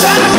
time.